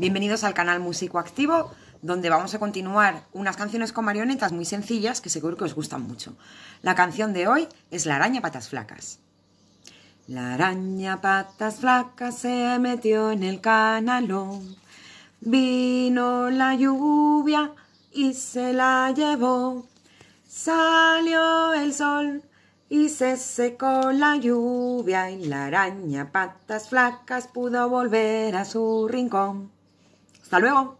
Bienvenidos al canal Músico Activo, donde vamos a continuar unas canciones con marionetas muy sencillas que seguro que os gustan mucho. La canción de hoy es La araña patas flacas. La araña patas flacas se metió en el canalón. Vino la lluvia y se la llevó. Salió el sol y se secó la lluvia y la araña patas flacas pudo volver a su rincón. Hasta luego.